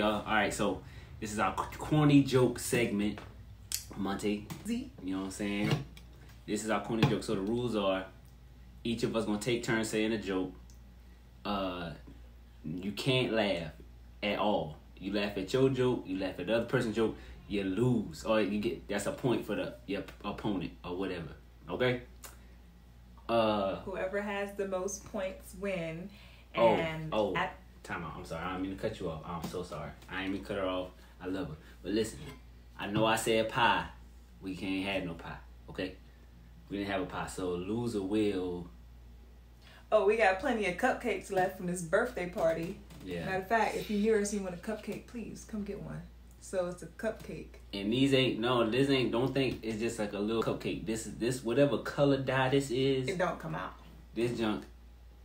y'all. All right, so this is our corny joke segment. Monte, Z. you know what I'm saying? This is our corny joke. So the rules are, each of us gonna take turns saying a joke. Uh, you can't laugh at all. You laugh at your joke, you laugh at the other person's joke, you lose, or you get that's a point for the your opponent or whatever. Okay. Uh Whoever has the most points win. Oh, And oh. at time out. I'm sorry. I didn't mean to cut you off. I'm so sorry. I didn't mean to cut her off. I love her. But listen, I know I said pie. We can't have no pie. Okay. We didn't have a pie, so loser will. oh, we got plenty of cupcakes left from this birthday party. Yeah. Matter of fact, if you near us you want a cupcake, please come get one. So it's a cupcake. And these ain't no. This ain't. Don't think it's just like a little cupcake. This is this whatever color dye this is. It don't come out. This junk.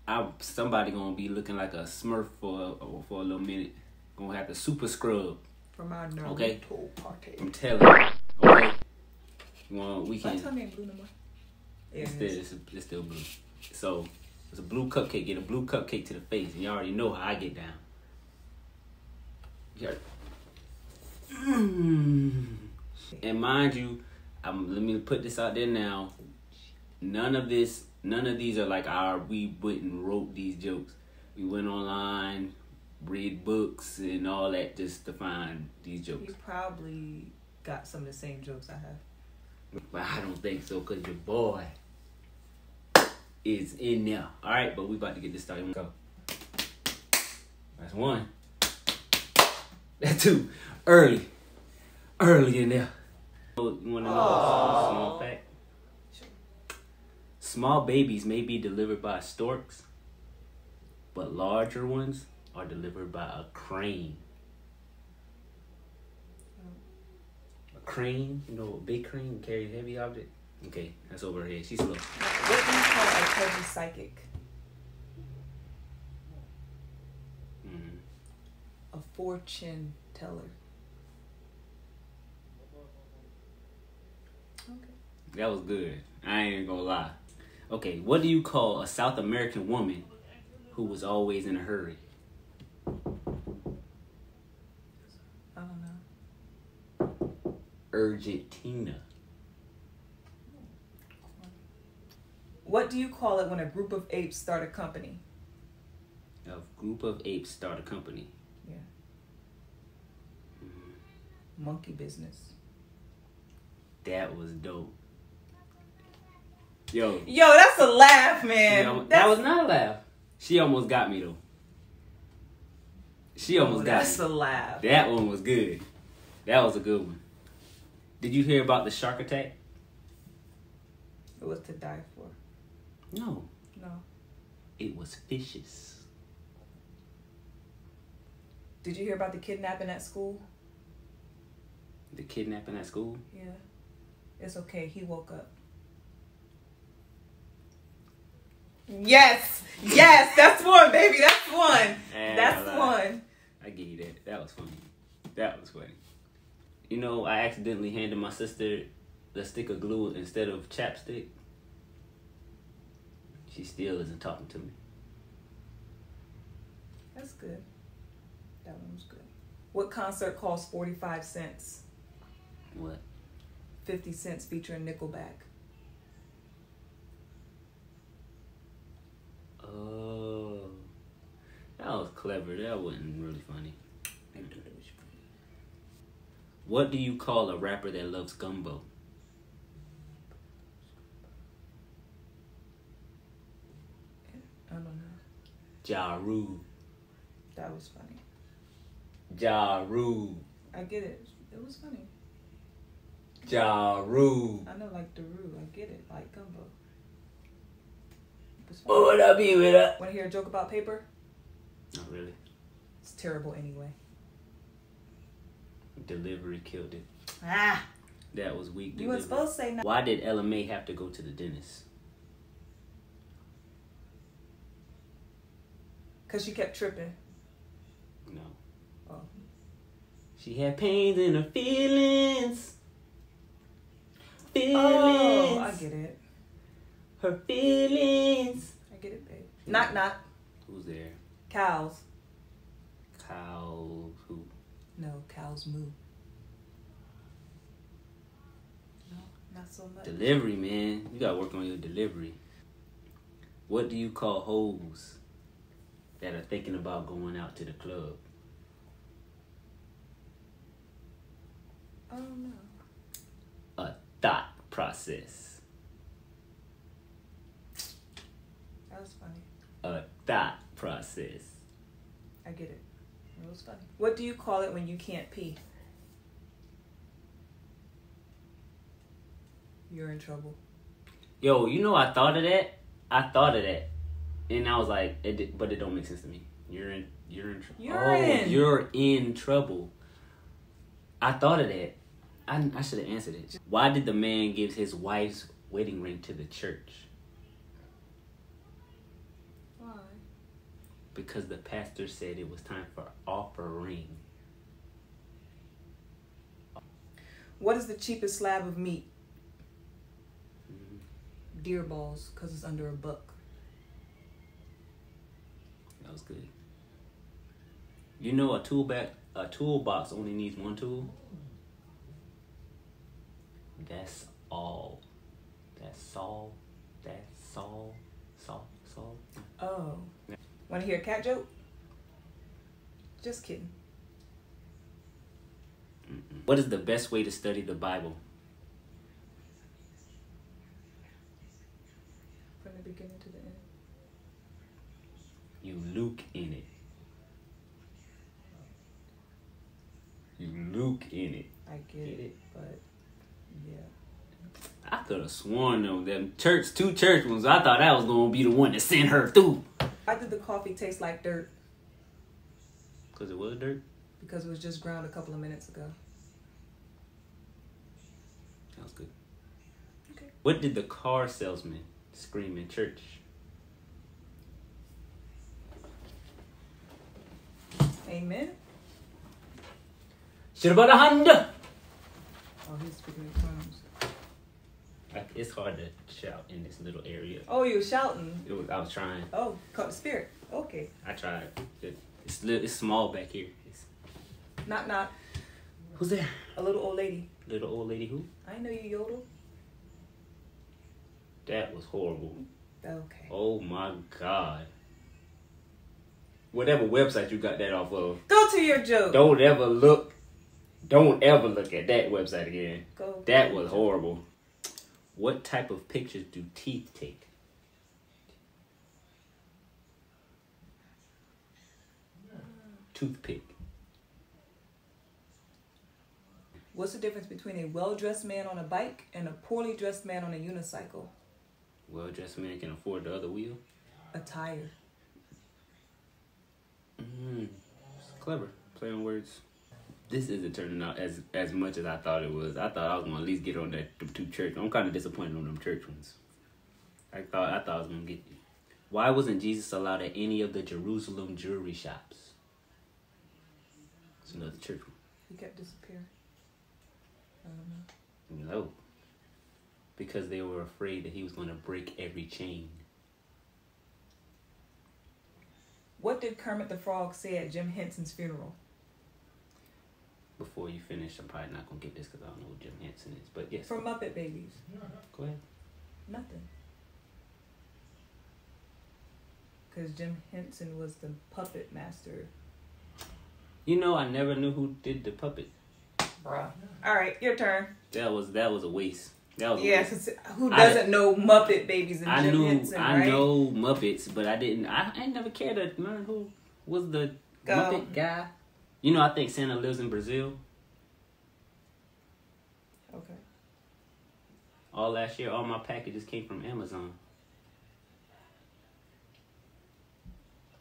I somebody gonna be looking like a Smurf for a, for a little minute. Gonna have to super scrub. From our Naruto Okay. party. I'm telling you. Okay. Well, we can. tell me ain't blue no more? It's still, it's, it's still blue. So it's a blue cupcake. Get a blue cupcake to the face, and you already know how I get down. Mm. And mind you, um, let me put this out there now. None of this, none of these are like our. We went and wrote these jokes. We went online, read books, and all that just to find these jokes. You probably got some of the same jokes I have. But I don't think so, cause your boy is in there. All right, but we about to get this started. Go. That's one. That's two. Early, early in there. Oh, You want to know a small fact? Small babies may be delivered by storks, but larger ones are delivered by a crane. A crane, you know, a big crane carries heavy object. Okay, that's over her head. She's slow. What do you call a heavy psychic? Mhm. A fortune teller. Okay. That was good. I ain't even gonna lie. Okay, what do you call a South American woman who was always in a hurry? I don't know. Argentina. What do you call it when a group of apes start a company? A group of apes start a company. Yeah. Mm. Monkey business. That was dope. Yo, Yo, that's a laugh, man. almo- that was not a laugh. She almost got me though. She oh, almost oh, got that's me. a laugh. That one was good. That was a good one. Did you hear about the shark attack? It was to die for. No, No. it was fishes. Did you hear about the kidnapping at school? The kidnapping at school. Yeah. It's okay. He woke up. Yes. Yes. That's one, baby. That's one. Eh, That's lie. one. I give you that. That was funny. That was funny. You know, I accidentally handed my sister the stick of glue instead of chapstick. She still isn't talking to me. That's good. That one was good. What concert costs 45 cents? What? 50 cents featuring Nickelback. Oh, that was clever. That wasn't really funny. What do you call a rapper that loves gumbo? I don't know. Ja Rule. That was funny. Ja Rule. I get it. It was funny. Ja Rule. I know, like the roux. I get it. Like gumbo. It was Oh, funny. What up, you with that? Want to hear a joke about paper? Not really. It's terrible anyway. Delivery killed it. Ah. That was weak. You weren't supposed to say no. Why did Ella May have to go to the dentist? Because she kept tripping. No. Oh. She had pains in her feelings. Feelings. Oh, I get it. Her feelings. I get it, babe. Knock, knock. Who's there? Cows. Cows Who? No, cows moo? No, not so much. Delivery, man. You gotta work on your delivery. What do you call hoes that are thinking about going out to the club? Oh no. A thought process. That was funny. A thought process. I get it. It was funny. What do you call it when you can't pee? You're in trouble. Yo, you know I thought of that. I thought of that, and I was like, it did, but it don't make sense to me. You're in. You're in. Tr- You're oh, in. You're in trouble. I thought of that. I I should have answered it. Why did the man give his wife's wedding ring to the church? Why? Because the pastor said it was time for offering. What is the cheapest slab of meat? Mm-hmm. Deer balls, because it's under a buck. That was good. You know a tool back a toolbox only needs one tool. That's all. That's all. That's all. All. All. Oh. Want to hear a cat joke? Just kidding. What is the best way to study the Bible? From the beginning to the end. You Luke in it. You Luke in it. I get, Get it, it? but yeah. I could have sworn though them church two church ones. I thought that was gonna be the one to send her through. Why did the coffee taste like dirt? Cause it was dirt. Because it was just ground a couple of minutes ago. That was good. Okay. What did the car salesman scream in church? Amen. Shit about a Honda. Oh, he's speaking in tongues. Like, it's hard to shout in this little area. Oh, you were shouting. It was, I was trying. Oh, caught the spirit. Okay. I tried. It, it's li- it's small back here. It's, Knock knock. who's there? A little old lady. Little old lady who? I know you yodel. That was horrible. Okay. Oh my god. Whatever website you got that off of, Go to your joke. don't ever look. Don't ever look at that website again. Go. That was horrible. What type of pictures do teeth take? Toothpick. What's the difference between a well-dressed man on a bike and a poorly dressed man on a unicycle? Well dressed man can afford the other wheel. A tire. Mm, it's clever. Playing words. This isn't turning out as as much as I thought it was. I thought I was gonna at least get on that two church. I'm kind of disappointed on them church ones. I thought I thought I was gonna get. Why wasn't Jesus allowed at any of the Jerusalem jewelry shops? It's another church He kept disappearing. I don't know. No, because they were afraid that he was gonna break every chain. What did Kermit the Frog say at Jim Henson's funeral? Before you finish, I'm probably not gonna get this because I don't know who Jim Henson is. But yes, from Muppet Babies. go ahead. Nothing. Because Jim Henson was the puppet master. You know, I never knew who did the puppet. Bruh. All right, your turn. That was that was a waste. That was a Yeah, waste. 'cause who doesn't know Muppet Babies and I Jim knew Henson, I right? know Muppets, but I didn't. I, I ain't never cared to learn who was the Go. Muppet guy. You know, I think Santa lives in Brazil. Okay. All last year, all my packages came from Amazon.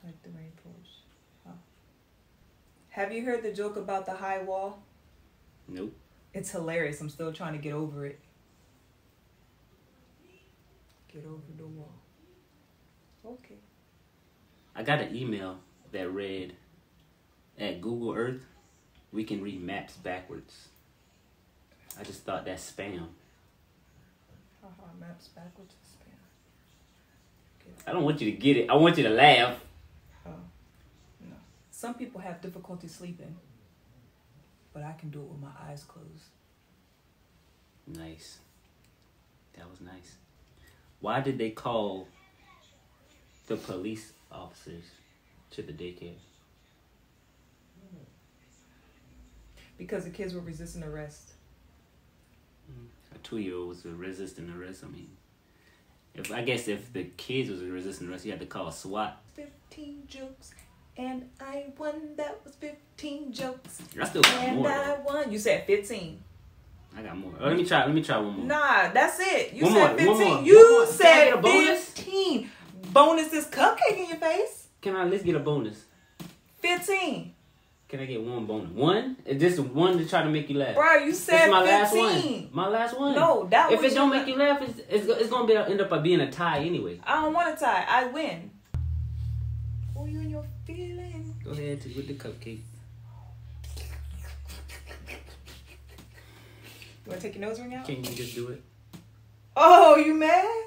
Like the rainforest. Huh. Have you heard the joke about the high wall? Nope. It's hilarious. I'm still trying to get over it. Get over the wall. Okay. I got an email that read, "At Google Earth, we can read maps backwards." I just thought that's spam. Haha, maps backwards. I don't want you to get it. I want you to laugh. Oh, no. Some people have difficulty sleeping. But I can do it with my eyes closed. Nice. That was nice. Why did they call the police officers to the daycare? Because the kids were resisting arrest. Mm. A two year old was resisting arrest. I mean, if I guess if the kids was resisting arrest, you had to call SWAT. 15 jokes, and I won. That was 15 jokes. I still got And more. I though. won. You said 15. I got more. Oh, let me try. Let me try one more. Nah, that's it. You One said more, 15. one more, You one more. Said a bonus? 15. Bonus is cupcake in your face. Can I? Let's get a bonus. 15. Can I get one bonus? One? Is this one to try to make you laugh? Bro, you said my 15. last one. My last one. No, that If it don't make you laugh, it's, it's, it's gonna be end up by being a tie anyway. I don't want a tie. I win. Oh, you and your feelings. Go ahead to, with the cupcake. You want to take your nose ring out? Can you just do it? Oh, you mad?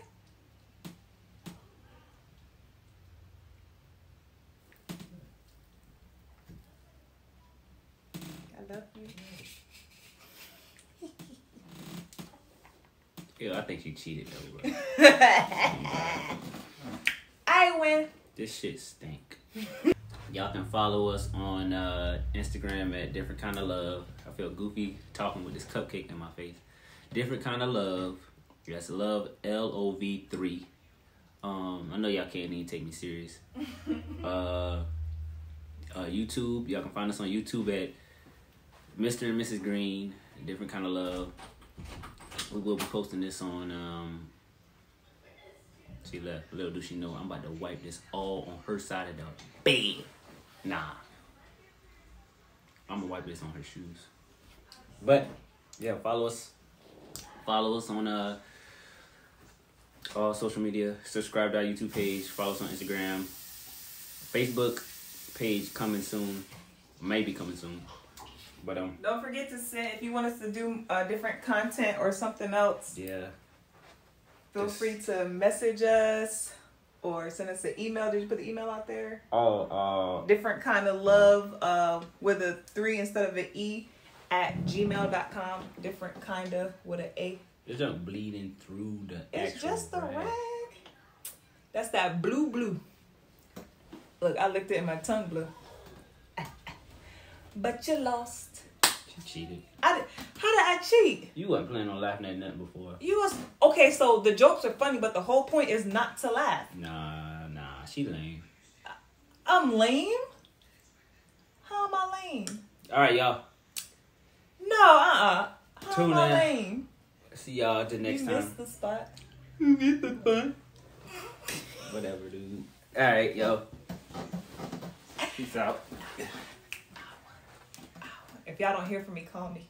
I love you. Yeah, I think you cheated though, bro. I win. this shit stink. Y'all can follow us on uh, Instagram at different kind of love. I feel goofy talking with this cupcake in my face. Different kind of love. That's love L O V three. Um, I know y'all can't even take me serious. uh, uh, YouTube. Y'all can find us on YouTube at Mr. and Mrs. Green. Different kind of love. We will be posting this on. Um, she left. Little do she know, I'm about to wipe this all on her side of the bed. Nah. I'm gonna wipe this on her shoes. But yeah, follow us. Follow us on uh all social media. Subscribe to our YouTube page. Follow us on Instagram. Facebook page coming soon. Maybe coming soon. But um Don't forget to send if you want us to do uh, different content or something else. yeah. Feel Just- free to message us or send us an email. Did you put the email out there? Oh, uh Different kind of love uh, with a three instead of an e at gmail.com. Different kind of with an a. it's just bleeding through the It's just a rag. rag. That's that blue blue. Look, I licked it and my tongue blue. But you lost. She cheated. I did, how did I cheat? You wasn't planning on laughing at nothing before. You was okay. So the jokes are funny, but the whole point is not to laugh. Nah, nah, she lame. I'm lame. How am I lame? All right, y'all. No, uh, uh How Tune am I in. lame? See y'all the next you time. missed the spot. You get the fun. Whatever, dude. All right, yo. Peace out. If y'all don't hear from me, call me.